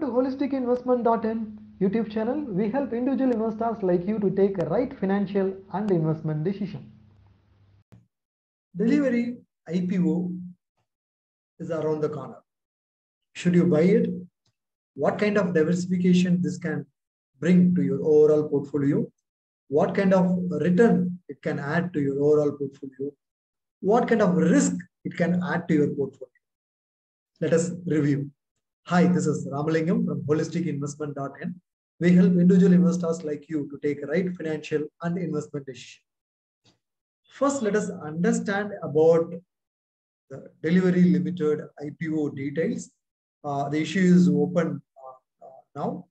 To holisticinvestment.in YouTube channel. We help individual investors like you to take a right financial and investment decision. Delhivery IPO is around the corner. Should you buy it? What kind of diversification this can bring to your overall portfolio? What kind of return it can add to your overall portfolio? What kind of risk it can add to your portfolio? Let us review. Hi, this is Ramalingam from holisticinvestment.in. We help individual investors like you to take right financial and investment decision. First, let us understand about the Delhivery Limited IPO details. Uh, the issue is open uh, uh, now.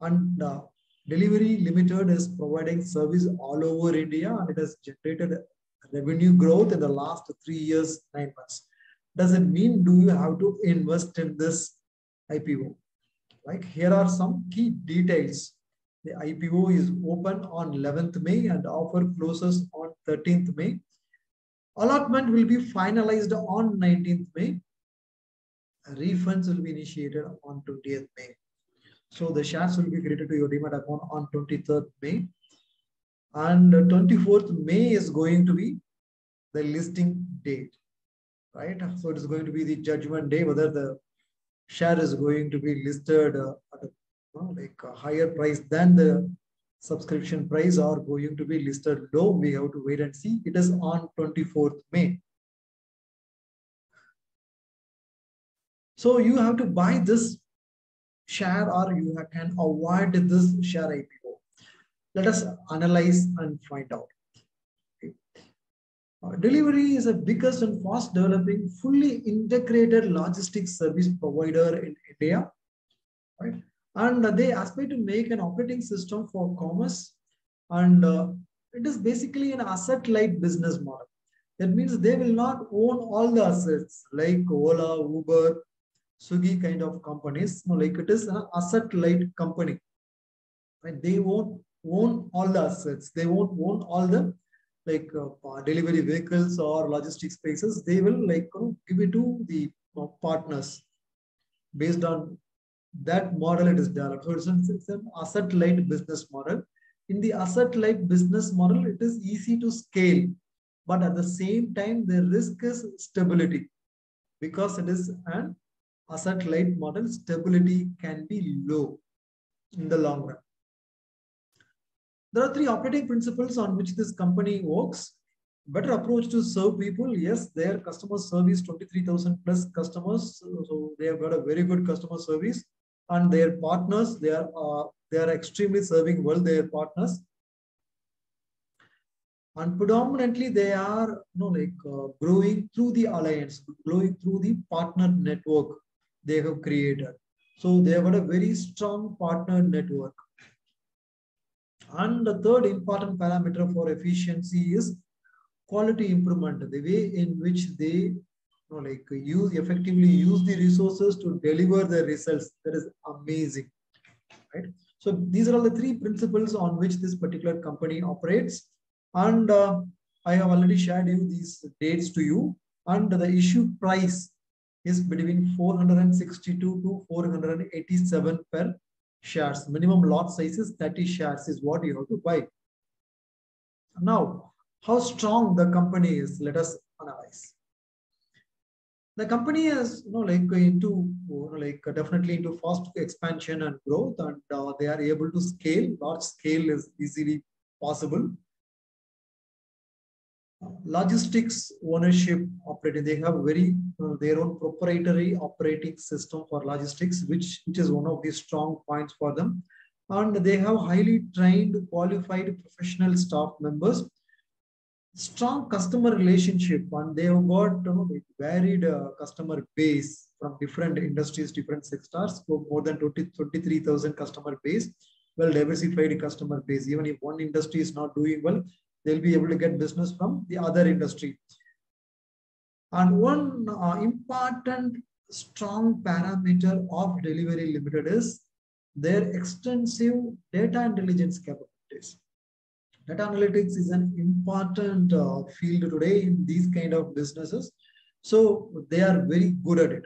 And uh, Delhivery Limited is providing service all over India and it has generated revenue growth in the last three years, nine months. Does it mean do you have to invest in this IPO? Like here are some key details. The IPO is open on 11th May and offer closes on 13th May. Allotment will be finalized on 19th May. Refunds will be initiated on 20th May. So the shares will be credited to your demat account on 23rd May. And 24th May is going to be the listing date, right? So it is going to be the judgment day whether the share is going to be listed uh, at a, like a higher price than the subscription price or going to be listed low. We have to wait and see. It is on 24th May. So you have to buy this share or you can avoid this share IPO. Let us analyze and find out. Uh, delhivery is the biggest and fast developing fully integrated logistics service provider in India. Right? And they aspire to make an operating system for commerce. And uh, it is basically an asset light business model. That means they will not own all the assets like Ola, Uber, Swiggy kind of companies. No, like it is an asset light company. Right? They won't own all the assets. They won't own all the like uh, delivery vehicles or logistics spaces. They will like give it to the uh, partners based on that model it is developed. So it's an, it's an asset light business model. In the asset light business model, it is easy to scale, but at the same time, the risk is stability because it is an asset light model. Stability can be low in the long run. There are three operating principles on which this company works. Better approach to serve people. Yes, their customer service 23,000 plus customers. So they have got a very good customer service and their partners they are uh, they are extremely serving well their partners and predominantly they are you know like uh, growing through the alliance growing through the partner network they have created so they have got a very strong partner network and the third important parameter for efficiency is quality improvement the way in which they you know, like use effectively use the resources to deliver the results. That is amazing, right? So these are all the three principles on which this particular company operates. And uh, I have already shared you these dates to you. And the issue price is between 462 to 487 per shares. Minimum lot size is 30 shares is what you have to buy. Now, how strong the company is, let us analyze the company is you know like into you know, like definitely into fast expansion and growth and uh, they are able to scale large scale is easily possible logistics ownership operating they have very uh, their own proprietary operating system for logistics which which is one of the strong points for them and they have highly trained qualified professional staff members strong customer relationship and they have got you know, varied uh, customer base from different industries, different sectors, so more than 20, 23,000 customer base, well diversified customer base. Even if one industry is not doing well, they'll be able to get business from the other industry. And one uh, important strong parameter of Delhivery Limited is their extensive data intelligence capabilities. Data analytics is an important uh, field today in these kind of businesses. So they are very good at it.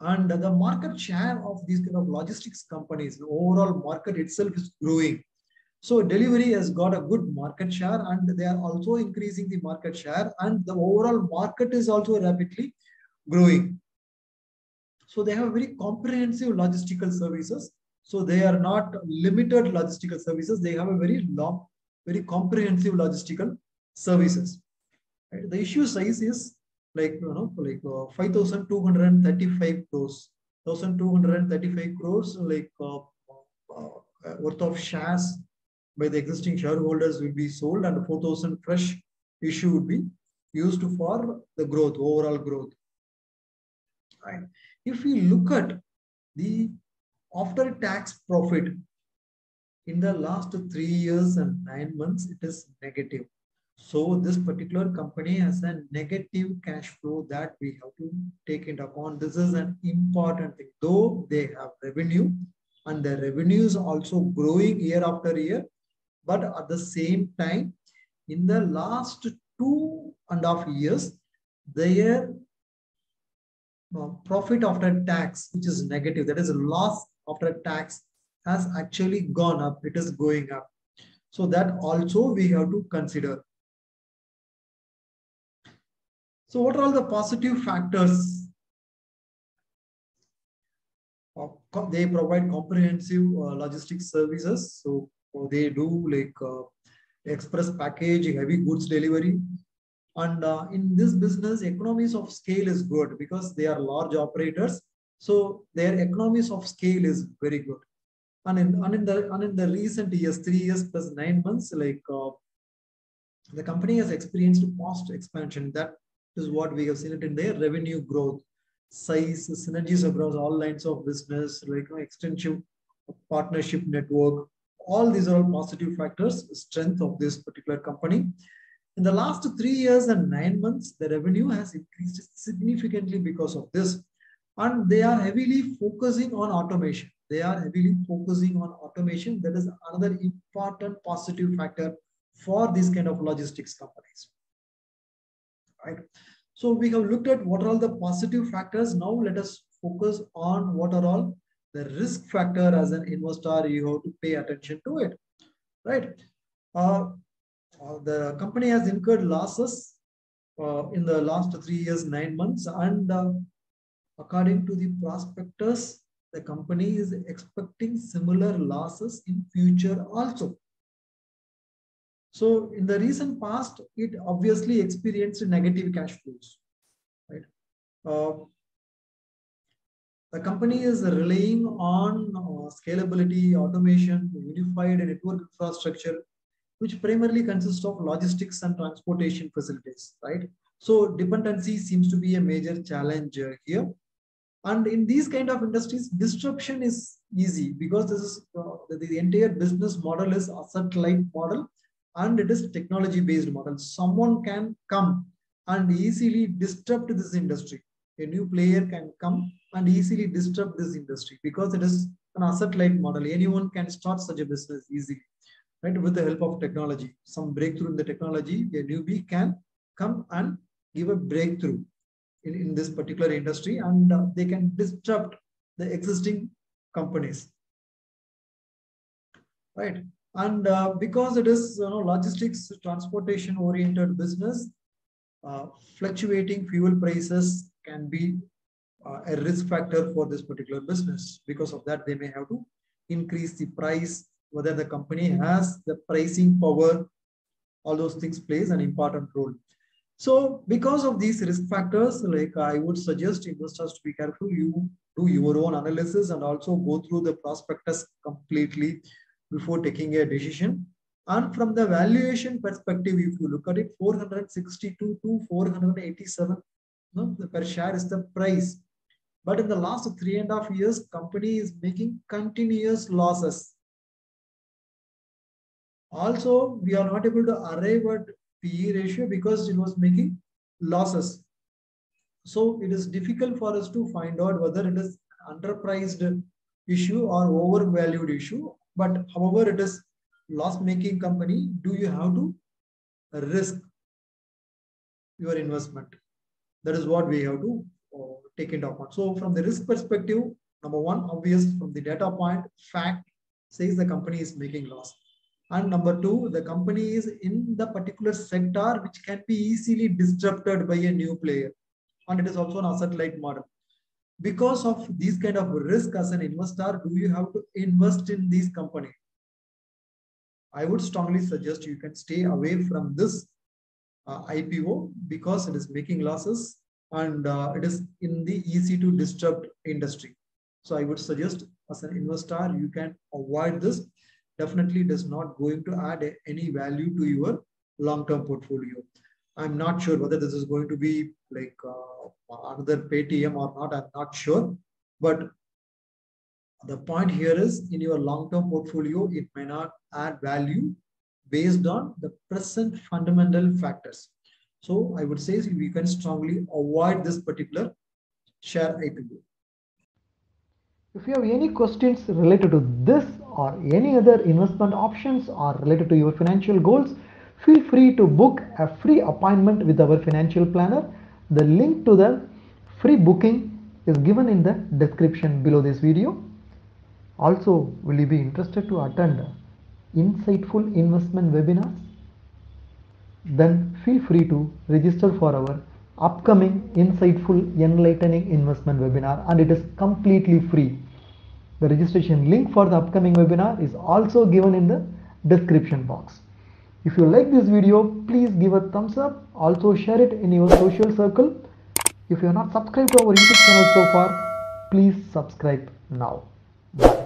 And the market share of these kind of logistics companies, the overall market itself is growing. So delhivery has got a good market share and they are also increasing the market share and the overall market is also rapidly growing. So they have very comprehensive logistical services. So they are not limited logistical services. They have a very long, very comprehensive logistical services. Right? The issue size is like you know like uh, 5235 crores 1235 crores like uh, uh, worth of shares by the existing shareholders will be sold and 4000 fresh issue would be used for the growth overall growth right if we look at the after tax profit in the last 3 years and 9 months it is negative so this particular company has a negative cash flow that we have to take into account. This is an important thing. Though they have revenue and the revenue is also growing year after year, but at the same time, in the last two and a half years, their uh, profit after tax, which is negative, that is loss after tax, has actually gone up. It is going up. So that also we have to consider. So what are all the positive factors? Uh, they provide comprehensive uh, logistics services. So they do like uh, express package, heavy goods delivery. And uh, in this business, economies of scale is good because they are large operators. So their economies of scale is very good. And in, and in the and in the recent years, three years plus nine months, like uh, the company has experienced fast expansion. That is what we have seen it in their revenue growth, size, synergies across all lines of business, like you know, extensive partnership network. All these are all positive factors, strength of this particular company. In the last three years and nine months, the revenue has increased significantly because of this. And they are heavily focusing on automation. They are heavily focusing on automation. That is another important positive factor for these kind of logistics companies right? So we have looked at what are all the positive factors. Now let us focus on what are all the risk factor as an investor you have to pay attention to it, right? Uh, uh, the company has incurred losses uh, in the last three years, nine months, and uh, according to the prospectus, the company is expecting similar losses in future also. So in the recent past, it obviously experienced negative cash flows. Right? The company is relying on uh, scalability, automation, unified network infrastructure, which primarily consists of logistics and transportation facilities, right? So dependency seems to be a major challenge uh, here. And in these kind of industries, disruption is easy because this is uh, the, the entire business model is asset-light model and it is technology based model. Someone can come and easily disrupt this industry. A new player can come and easily disrupt this industry because it is an asset light model. Anyone can start such a business easily, right? With the help of technology, some breakthrough in the technology, a newbie can come and give a breakthrough in, in this particular industry and uh, they can disrupt the existing companies, right? And uh, because it is you know, logistics, transportation oriented business, uh, fluctuating fuel prices can be uh, a risk factor for this particular business. Because of that, they may have to increase the price, whether the company has the pricing power, all those things plays an important role. So because of these risk factors, like I would suggest investors to be careful, you do your own analysis and also go through the prospectus completely before taking a decision. And from the valuation perspective, if you look at it, 462 to 487 no, per share is the price. But in the last three and a half years, company is making continuous losses. Also, we are not able to arrive at PE ratio because it was making losses. So it is difficult for us to find out whether it is underpriced issue or overvalued issue but however it is loss-making company, do you have to risk your investment? That is what we have to uh, take into account. So from the risk perspective, number one, obvious from the data point, fact says the company is making loss. And number two, the company is in the particular sector which can be easily disrupted by a new player. And it is also an asset light model. Because of these kind of risk as an investor, do you have to invest in these companies? I would strongly suggest you can stay away from this IPO because it is making losses and uh, it is in the easy to disrupt industry. So I would suggest as an investor, you can avoid this. Definitely does not going to add any value to your long-term portfolio. I'm not sure whether this is going to be like uh, another Paytm or not. I'm not sure. But the point here is in your long-term portfolio, it may not add value based on the present fundamental factors. So I would say we can strongly avoid this particular share IPO. If you have any questions related to this or any other investment options or related to your financial goals, feel free to book a free appointment with our financial planner. The link to the free booking is given in the description below this video. Also, will you be interested to attend insightful investment webinars? Then feel free to register for our upcoming insightful enlightening investment webinar and it is completely free. The registration link for the upcoming webinar is also given in the description box. If you like this video, please give a thumbs up. Also share it in your social circle. If you are not subscribed to our YouTube channel so far, please subscribe now. Bye.